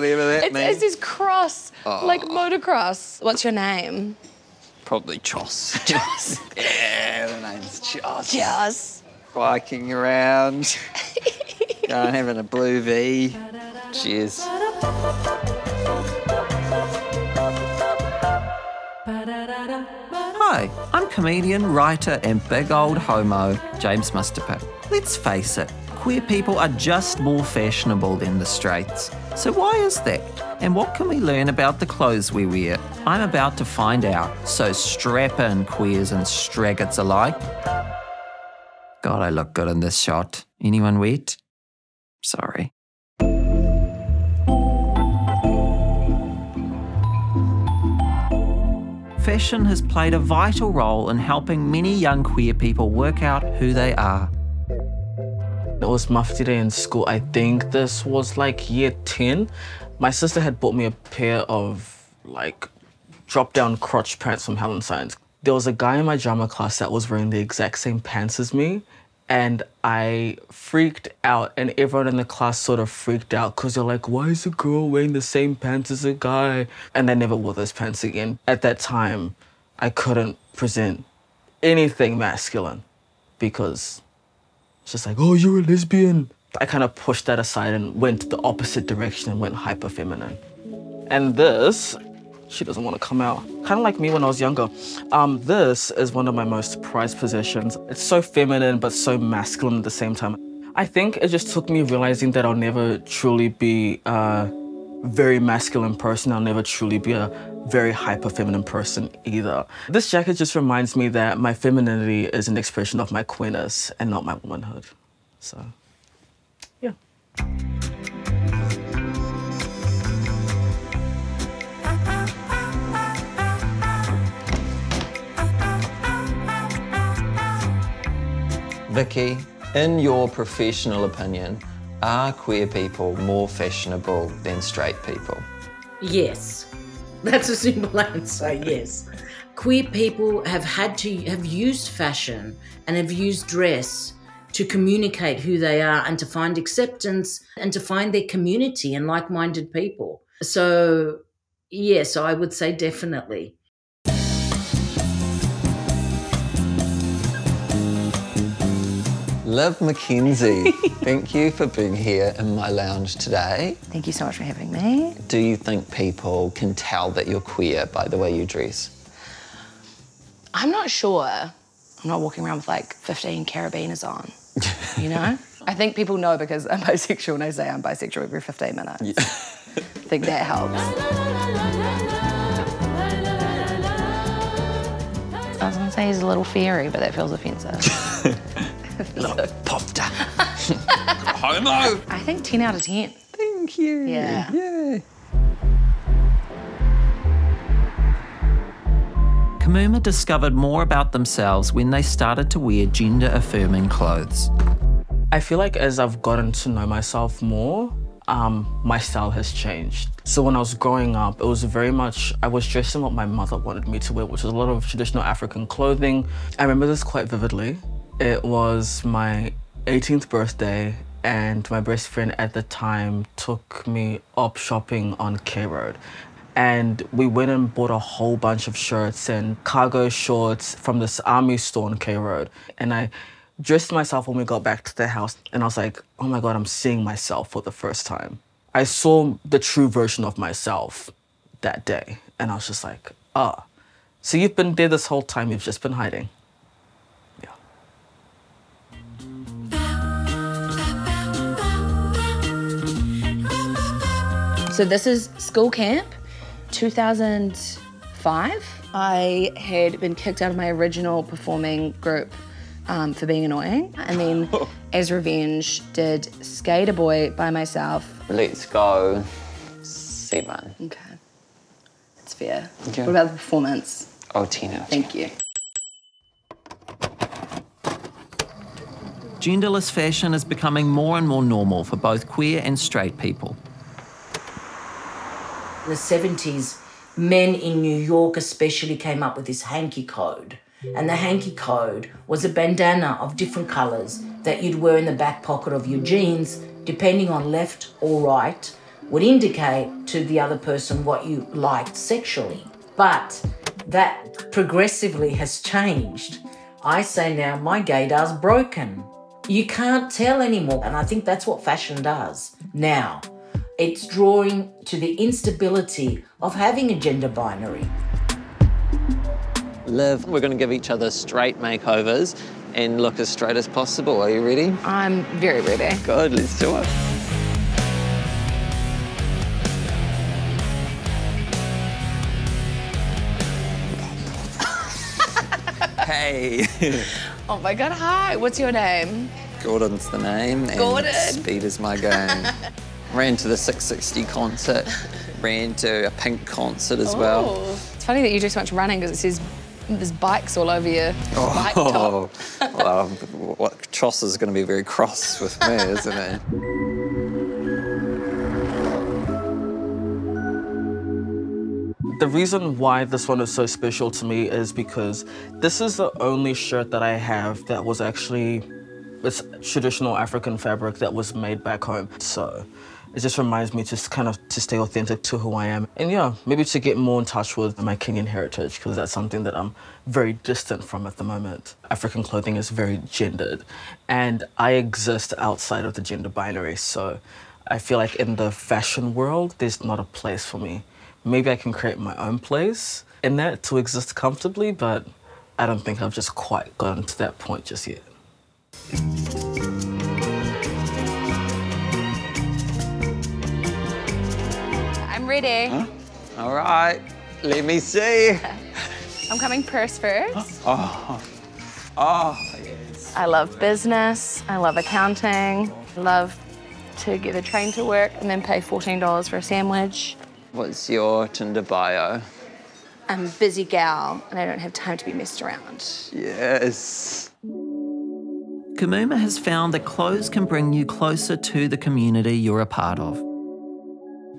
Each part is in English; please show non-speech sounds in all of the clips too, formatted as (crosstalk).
whatever that It's, means. it's this cross, oh. like Oh. motocross. What's your name? Probably Choss. Joss. (laughs) yeah, the name's Choss. Joss. Biking around, (laughs) going having a blue V. Cheers. Hi, I'm comedian, writer, and big old homo, James Mustapic. Let's face it, queer people are just more fashionable than the straights. So, why is that? And what can we learn about the clothes we wear? I'm about to find out, so strap in, queers and straggots alike. God, I look good in this shot. Anyone wet? Sorry. Fashion has played a vital role in helping many young queer people work out who they are. It was Mufti Day in school. I think this was like year 10. My sister had bought me a pair of like drop down crotch pants from Hallensteins. There was a guy in my drama class that was wearing the exact same pants as me. And I freaked out, and everyone in the class sort of freaked out because they're like, why is a girl wearing the same pants as a guy? And I never wore those pants again. At that time, I couldn't present anything masculine because it's just like, oh, you're a lesbian. I kind of pushed that aside and went the opposite direction and went hyper feminine. And this, she doesn't want to come out. Kind of like me when I was younger. Um, this is one of my most prized possessions. It's so feminine but so masculine at the same time. I think it just took me realizing that I'll never truly be a very masculine person. I'll never truly be a very hyper feminine person either. This jacket just reminds me that my femininity is an expression of my queerness and not my womanhood. So, yeah. Vicky, in your professional opinion, are queer people more fashionable than straight people? Yes. (laughs) That's a simple answer, yes. Queer people have had to have used fashion and have used dress to communicate who they are and to find acceptance and to find their community and like-minded people. So, yes, I would say definitely. Liv McKenzie, (laughs) thank you for being here in my lounge today. Thank you so much for having me. Do you think people can tell that you're queer by the way you dress? I'm not sure. I'm not walking around with like 15 carabiners on, you know? (laughs) I think people know because I'm bisexual and I say I'm bisexual every 15 minutes. I think that helps. (laughs) I was gonna say he's a little fairy, but that feels offensive. Look, (laughs) Pofta. (laughs) Homo. I think 10 out of 10. Thank you. Yeah. Yay. Kemuma discovered more about themselves when they started to wear gender affirming clothes. I feel like as I've gotten to know myself more, um, my style has changed. So when I was growing up, it was very much, I was dressed in what my mother wanted me to wear, which was a lot of traditional African clothing. I remember this quite vividly. It was my 18th birthday and my best friend at the time took me up shopping on K Road. And we went and bought a whole bunch of shirts and cargo shorts from this army store on K Road. And I dressed myself when we got back to the house and I was like, oh my God, I'm seeing myself for the first time. I saw the true version of myself that day. And I was just like, ah, so you've been there this whole time, you've just been hiding. So this is school camp, 2005. I had been kicked out of my original performing group um, for being annoying, and then (laughs) as revenge, did Skater Boy by myself. Let's go. Seven. Okay, that's fair. Okay. What about the performance? Oh, Tina. Thank you. Genderless fashion is becoming more and more normal for both queer and straight people. The 70s, men in New York especially came up with this hanky code. And the hanky code was a bandana of different colours that you'd wear in the back pocket of your jeans, depending on left or right, would indicate to the other person what you liked sexually. But that progressively has changed. I say now my gaydar's broken. You can't tell anymore. And I think that's what fashion does now. It's drawing to the instability of having a gender binary. Liv, we're going to give each other straight makeovers and look as straight as possible. Are you ready? I'm very ready. Good, let's do it. (laughs) hey. Oh my god, hi. What's your name? Gordon's the name. and Gordon. Speed is my game. (laughs) ran to the Six60 concert. Ran to a pink concert as well. Oh. It's funny that you do so much running because it says there's bikes all over your oh, bike top. Oh, (laughs) well, what Choss is going to be very cross with me, isn't he? The reason why this one is so special to me is because this is the only shirt that I have that was actually it's traditional African fabric that was made back home. So it just reminds me just kind of to stay authentic to who I am. And yeah, maybe to get more in touch with my Kenyan heritage because that's something that I'm very distant from at the moment. African clothing is very gendered and I exist outside of the gender binary. So I feel like in the fashion world, there's not a place for me. Maybe I can create my own place in that to exist comfortably, but I don't think I've just quite gotten to that point just yet. I'm ready. All right, let me see. I'm coming purse first. Oh, yes. I love business. I love accounting. I love to get a train to work and then pay $14 for a sandwich. What's your Tinder bio? I'm a busy gal and I don't have time to be messed around. Yes. Kemuma has found that clothes can bring you closer to the community you're a part of.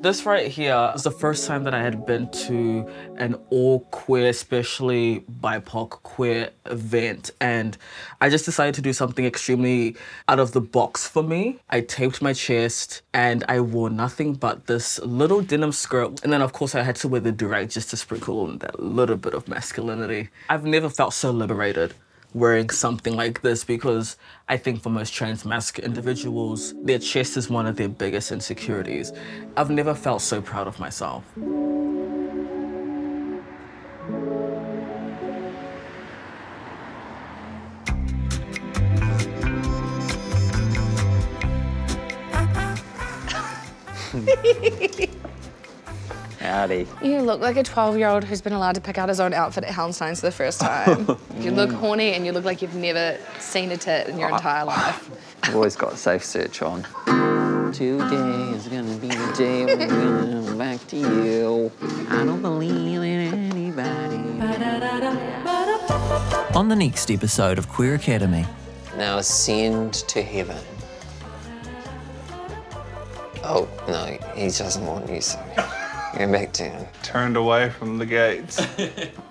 This right here is the first time that I had been to an all queer, especially BIPOC queer event. And I just decided to do something extremely out of the box for me. I taped my chest and I wore nothing but this little denim skirt. And then, of course, I had to wear the durag just to sprinkle on that little bit of masculinity. I've never felt so liberated wearing something like this because I think for most trans masc individuals, their chest is one of their biggest insecurities. I've never felt so proud of myself. (laughs) Howdy. You look like a 12 year old who's been allowed to pick out his own outfit at Hallensteins for the first time. (laughs) you look horny and you look like you've never seen a tit in your oh. entire life. (laughs) I've always got safe search on. Today is gonna be the day when I'm gonna come back to you. I don't believe in anybody. On the next episode of Queer Academy, Now ascend to heaven. Oh, no, he doesn't want you, so go back down. Turned away from the gates. (laughs)